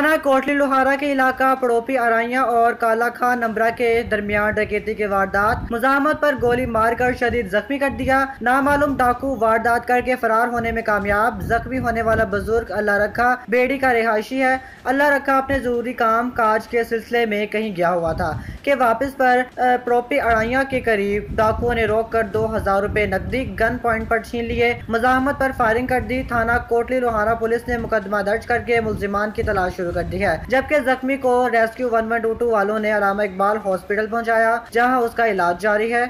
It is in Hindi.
कोटली लोहारा के इलाका पड़ोपी अराइया और काला खान नंबरा के दरमियान डकैती के वारदात। मुजामत पर गोली मारकर शदीद जख्मी कर दिया। नामालूम डाकू वारदात करके फरार होने में कामयाब। जख्मी होने वाला बुज़ुर्ग अल्लाह रखा बेड़ी का रिहायशी है। अल्लाह रखा अपने ज़रूरी काम काज के सिलसिले में कहीं गया हुआ था। के वापस पर प्रोपी अड़ाइया के करीब डाकुओं ने रोक कर दो हज़ार रूपए नकदी गन पॉइंट पर छीन लिए। मजामत पर फायरिंग कर दी। थाना कोटली, लोहारा पुलिस ने मुकदमा दर्ज करके मुलजिमान की तलाश शुरू कर दी है, जबकि जख्मी को rescue one one two two वालों ने अलामा इकबाल हॉस्पिटल पहुँचाया, जहाँ उसका इलाज जारी है।